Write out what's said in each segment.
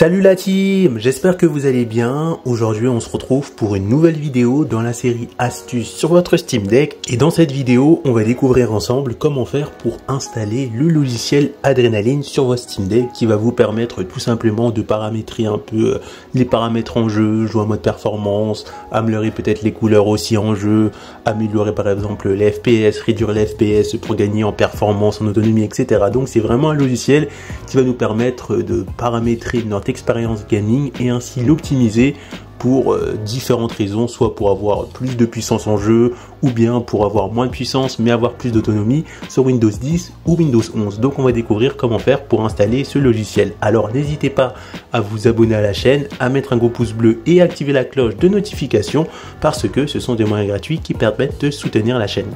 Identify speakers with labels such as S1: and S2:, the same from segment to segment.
S1: Salut la team, j'espère que vous allez bien. Aujourd'hui on se retrouve pour une nouvelle vidéo dans la série astuces sur votre Steam Deck. Et dans cette vidéo on va découvrir ensemble comment faire pour installer le logiciel Adrenaline sur votre Steam Deck qui va vous permettre tout simplement de paramétrer un peu euh, les paramètres en jeu, jouer en mode performance, améliorer peut-être les couleurs aussi en jeu, améliorer par exemple les FPS, réduire les FPS pour gagner en performance, en autonomie, etc. Donc c'est vraiment un logiciel qui va nous permettre de paramétrer notre expérience gaming et ainsi l'optimiser pour euh, différentes raisons, soit pour avoir plus de puissance en jeu, ou bien pour avoir moins de puissance mais avoir plus d'autonomie sur Windows 10 ou Windows 11. Donc on va découvrir comment faire pour installer ce logiciel. Alors n'hésitez pas à vous abonner à la chaîne, à mettre un gros pouce bleu et activer la cloche de notification parce que ce sont des moyens gratuits qui permettent de soutenir la chaîne.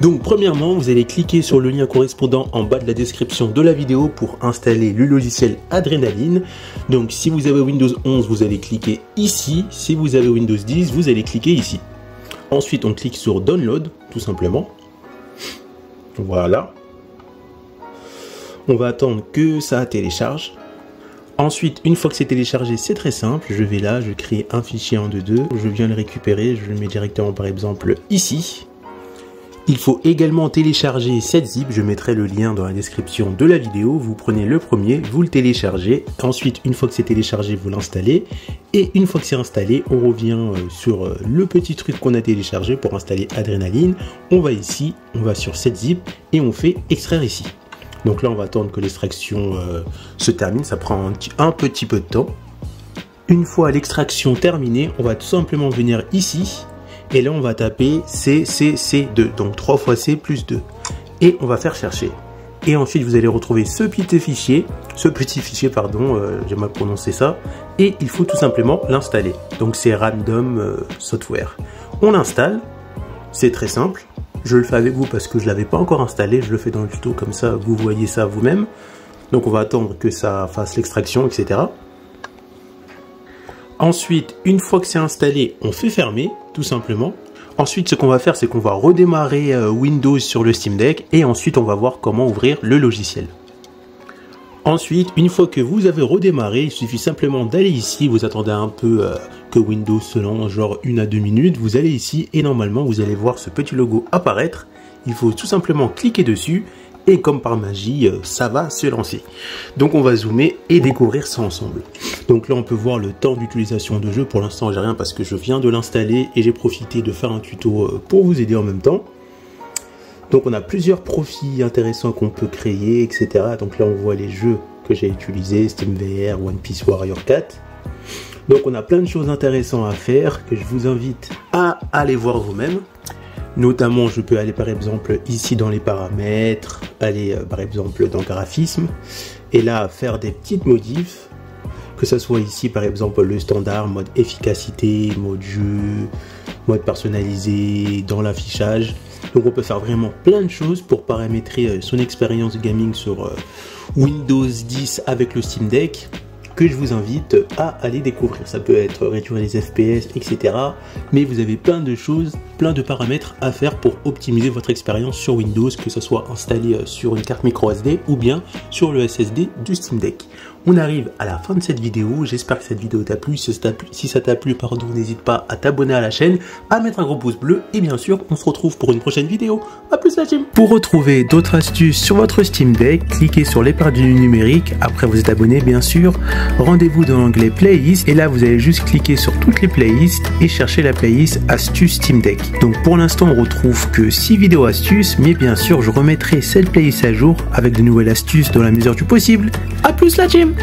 S1: Donc premièrement, vous allez cliquer sur le lien correspondant en bas de la description de la vidéo pour installer le logiciel Adrenaline. Donc si vous avez Windows 11, vous allez cliquer ici. Si vous avez Windows 10, vous allez cliquer ici. Ensuite, on clique sur Download, tout simplement. Voilà. On va attendre que ça télécharge. Ensuite, une fois que c'est téléchargé, c'est très simple. Je vais là, je crée un fichier en 2.2. Je viens le récupérer, je le mets directement par exemple ici. Il faut également télécharger cette zip, je mettrai le lien dans la description de la vidéo. Vous prenez le premier, vous le téléchargez. Ensuite, une fois que c'est téléchargé, vous l'installez. Et une fois que c'est installé, on revient euh, sur euh, le petit truc qu'on a téléchargé pour installer Adrenaline. On va ici, on va sur cette zip et on fait extraire ici. Donc là, on va attendre que l'extraction euh, se termine. Ça prend un petit peu de temps. Une fois l'extraction terminée, on va tout simplement venir ici et là, on va taper C, C, C2. Donc 3 fois C plus 2. Et on va faire chercher. Et ensuite, vous allez retrouver ce petit fichier, ce petit fichier, pardon, euh, j'ai mal prononcé ça. Et il faut tout simplement l'installer. Donc c'est Random euh, Software. On l'installe. C'est très simple. Je le fais avec vous parce que je ne l'avais pas encore installé. Je le fais dans le tuto comme ça, vous voyez ça vous-même. Donc on va attendre que ça fasse l'extraction, etc. Ensuite, une fois que c'est installé, on fait fermer, tout simplement. Ensuite, ce qu'on va faire, c'est qu'on va redémarrer euh, Windows sur le Steam Deck et ensuite on va voir comment ouvrir le logiciel. Ensuite, une fois que vous avez redémarré, il suffit simplement d'aller ici, vous attendez un peu euh, que Windows se lance, genre une à deux minutes, vous allez ici et normalement vous allez voir ce petit logo apparaître. Il faut tout simplement cliquer dessus et comme par magie, euh, ça va se lancer. Donc on va zoomer et découvrir ça ensemble. Donc là on peut voir le temps d'utilisation de jeu. Pour l'instant j'ai rien parce que je viens de l'installer et j'ai profité de faire un tuto euh, pour vous aider en même temps. Donc on a plusieurs profils intéressants qu'on peut créer, etc. Donc là on voit les jeux que j'ai utilisés, SteamVR, One Piece Warrior 4. Donc on a plein de choses intéressantes à faire que je vous invite à aller voir vous-même. Notamment, je peux aller par exemple ici dans les paramètres, aller euh, par exemple dans graphisme, et là faire des petites modifs, que ce soit ici par exemple le standard, mode efficacité, mode jeu, mode personnalisé, dans l'affichage. Donc on peut faire vraiment plein de choses pour paramétrer euh, son expérience gaming sur euh, Windows 10 avec le Steam Deck que je vous invite à aller découvrir. Ça peut être réduire les FPS, etc. Mais vous avez plein de choses, plein de paramètres à faire pour optimiser votre expérience sur Windows, que ce soit installé euh, sur une carte micro SD ou bien sur le SSD du Steam Deck. On arrive à la fin de cette vidéo. J'espère que cette vidéo t'a plu. Si ça t'a plu, pardon, n'hésite pas à t'abonner à la chaîne, à mettre un gros pouce bleu. Et bien sûr, on se retrouve pour une prochaine vidéo. A plus la team Pour retrouver d'autres astuces sur votre Steam Deck, cliquez sur l'épingle du numérique. Après vous êtes abonné, bien sûr. Rendez-vous dans l'onglet Playlist. Et là, vous allez juste cliquer sur toutes les playlists et chercher la playlist Astuces Steam Deck. Donc pour l'instant, on retrouve que 6 vidéos astuces. Mais bien sûr, je remettrai cette playlist à jour avec de nouvelles astuces dans la mesure du possible. A plus la team